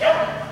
Yeah.